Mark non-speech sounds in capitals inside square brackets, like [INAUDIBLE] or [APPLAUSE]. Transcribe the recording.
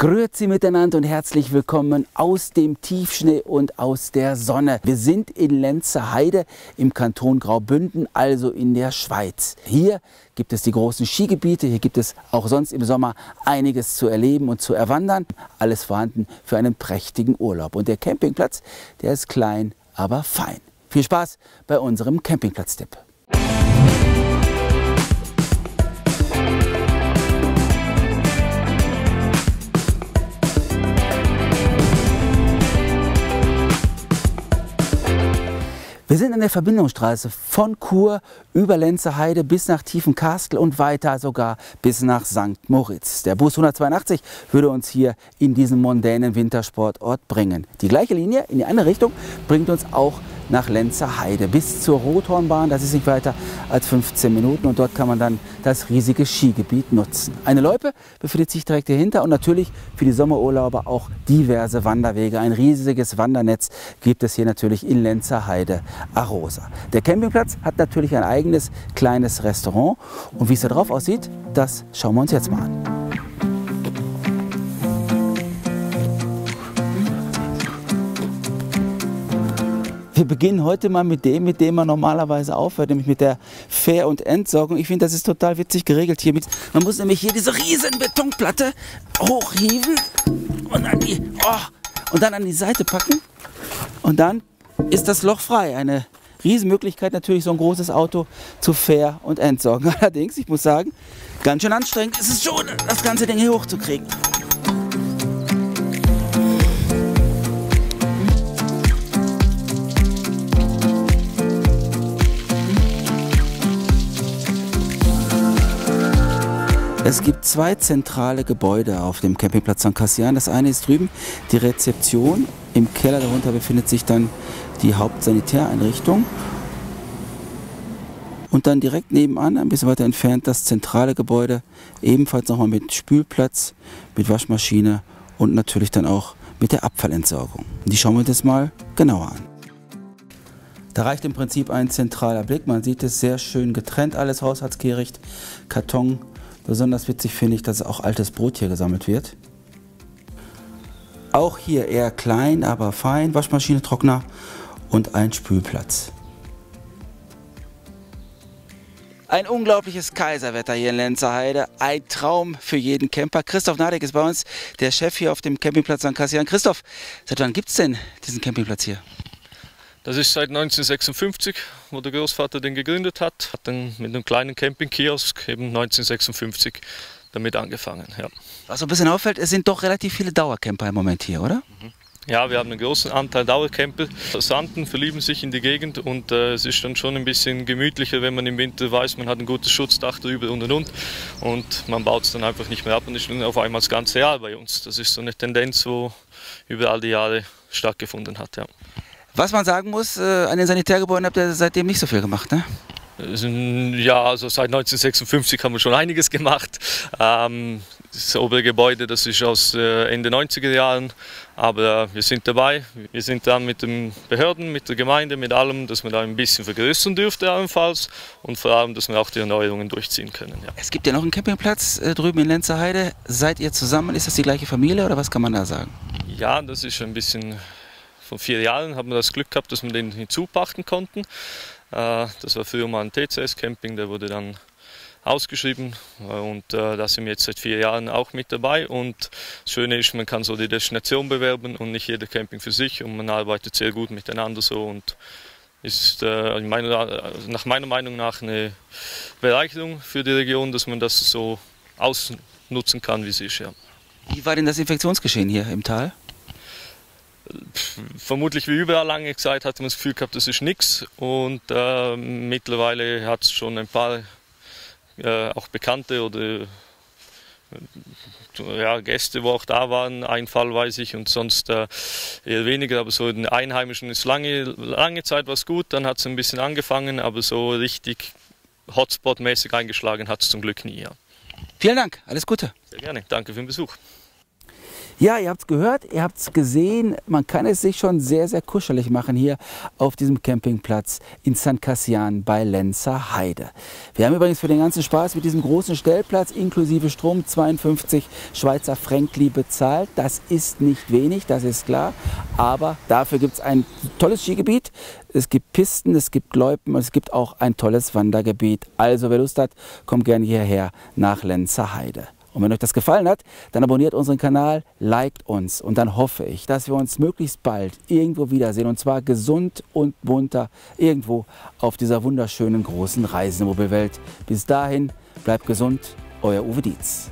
Grüezi miteinander und herzlich willkommen aus dem Tiefschnee und aus der Sonne. Wir sind in Lenzer Heide im Kanton Graubünden, also in der Schweiz. Hier gibt es die großen Skigebiete, hier gibt es auch sonst im Sommer einiges zu erleben und zu erwandern. Alles vorhanden für einen prächtigen Urlaub. Und der Campingplatz, der ist klein, aber fein. Viel Spaß bei unserem Campingplatz-Tipp. Wir sind an der Verbindungsstraße von Chur über Lenzerheide bis nach Tiefenkastel und weiter sogar bis nach St. Moritz. Der Bus 182 würde uns hier in diesen mondänen Wintersportort bringen. Die gleiche Linie in die andere Richtung bringt uns auch nach Lenzer Heide bis zur Rothornbahn. Das ist nicht weiter als 15 Minuten und dort kann man dann das riesige Skigebiet nutzen. Eine Loipe befindet sich direkt dahinter und natürlich für die Sommerurlauber auch diverse Wanderwege. Ein riesiges Wandernetz gibt es hier natürlich in Lenzer Heide Arosa. Der Campingplatz hat natürlich ein eigenes kleines Restaurant und wie es da drauf aussieht, das schauen wir uns jetzt mal an. Wir beginnen heute mal mit dem, mit dem man normalerweise aufhört, nämlich mit der Fähr- und Entsorgung. Ich finde, das ist total witzig geregelt hier. Man muss nämlich hier diese riesen Betonplatte hochhieven und, an die, oh, und dann an die Seite packen. Und dann ist das Loch frei. Eine Riesenmöglichkeit natürlich, so ein großes Auto zu Fähr- und Entsorgen. [LAUGHS] Allerdings, ich muss sagen, ganz schön anstrengend ist es schon, das ganze Ding hier hochzukriegen. Es gibt zwei zentrale Gebäude auf dem Campingplatz St. Cassian. Das eine ist drüben die Rezeption. Im Keller darunter befindet sich dann die Hauptsanitäreinrichtung. Und dann direkt nebenan, ein bisschen weiter entfernt, das zentrale Gebäude. Ebenfalls nochmal mit Spülplatz, mit Waschmaschine und natürlich dann auch mit der Abfallentsorgung. Die schauen wir uns jetzt mal genauer an. Da reicht im Prinzip ein zentraler Blick. Man sieht es sehr schön getrennt, alles haushaltskehricht, Karton Besonders witzig finde ich, dass auch altes Brot hier gesammelt wird. Auch hier eher klein, aber fein, Waschmaschine, Trockner und ein Spülplatz. Ein unglaubliches Kaiserwetter hier in Lenzerheide. Ein Traum für jeden Camper. Christoph Nadek ist bei uns, der Chef hier auf dem Campingplatz St. Cassian. Christoph, seit wann gibt es denn diesen Campingplatz hier? Das ist seit 1956, wo der Großvater den gegründet hat. Hat dann mit einem kleinen Campingkiosk eben 1956 damit angefangen. Ja. Was ein bisschen auffällt, es sind doch relativ viele Dauercamper im Moment hier, oder? Mhm. Ja, wir haben einen großen Anteil Dauercamper. Passanten verlieben sich in die Gegend und äh, es ist dann schon ein bisschen gemütlicher, wenn man im Winter weiß, man hat ein gutes Schutzdach drüber und und und. Und man baut es dann einfach nicht mehr ab und ist dann auf einmal das ganze Jahr bei uns. Das ist so eine Tendenz, wo über all die Jahre stattgefunden hat. Ja. Was man sagen muss, äh, an den Sanitärgebäuden habt ihr seitdem nicht so viel gemacht, ne? Ja, also seit 1956 haben wir schon einiges gemacht. Ähm, das obere Gebäude, das ist aus äh, Ende 90er Jahren, aber wir sind dabei. Wir sind dann mit den Behörden, mit der Gemeinde, mit allem, dass man da ein bisschen vergrößern dürfte allenfalls und vor allem, dass wir auch die Erneuerungen durchziehen können. Ja. Es gibt ja noch einen Campingplatz äh, drüben in Lenzerheide. Seid ihr zusammen? Ist das die gleiche Familie oder was kann man da sagen? Ja, das ist ein bisschen vor vier Jahren haben wir das Glück gehabt, dass wir den hinzupachten konnten. Äh, das war früher mal ein TCS-Camping, der wurde dann ausgeschrieben und äh, da sind wir jetzt seit vier Jahren auch mit dabei und das Schöne ist, man kann so die Destination bewerben und nicht jeder Camping für sich und man arbeitet sehr gut miteinander so und ist äh, meiner, nach meiner Meinung nach eine Bereicherung für die Region, dass man das so ausnutzen kann, wie es ist. Ja. Wie war denn das Infektionsgeschehen hier im Tal? Vermutlich wie überall lange Zeit hatte man das Gefühl gehabt, das ist nichts. Und äh, mittlerweile hat es schon ein paar äh, auch Bekannte oder äh, ja, Gäste, wo auch da waren, ein Fall weiß ich und sonst äh, eher weniger, aber so in den Einheimischen ist lange, lange Zeit was gut, dann hat es ein bisschen angefangen, aber so richtig Hotspot-mäßig eingeschlagen hat es zum Glück nie. Ja. Vielen Dank, alles Gute. Sehr gerne, danke für den Besuch. Ja, ihr habt es gehört, ihr habt es gesehen. Man kann es sich schon sehr, sehr kuschelig machen hier auf diesem Campingplatz in St. Cassian bei Lenzer Heide. Wir haben übrigens für den ganzen Spaß mit diesem großen Stellplatz inklusive Strom 52 Schweizer Fränkli bezahlt. Das ist nicht wenig, das ist klar. Aber dafür gibt es ein tolles Skigebiet. Es gibt Pisten, es gibt Loipen und es gibt auch ein tolles Wandergebiet. Also wer Lust hat, kommt gerne hierher nach Lenzer Heide. Und wenn euch das gefallen hat, dann abonniert unseren Kanal, liked uns und dann hoffe ich, dass wir uns möglichst bald irgendwo wiedersehen und zwar gesund und munter irgendwo auf dieser wunderschönen großen Reisenmobilwelt. Bis dahin, bleibt gesund, euer Uwe Dietz.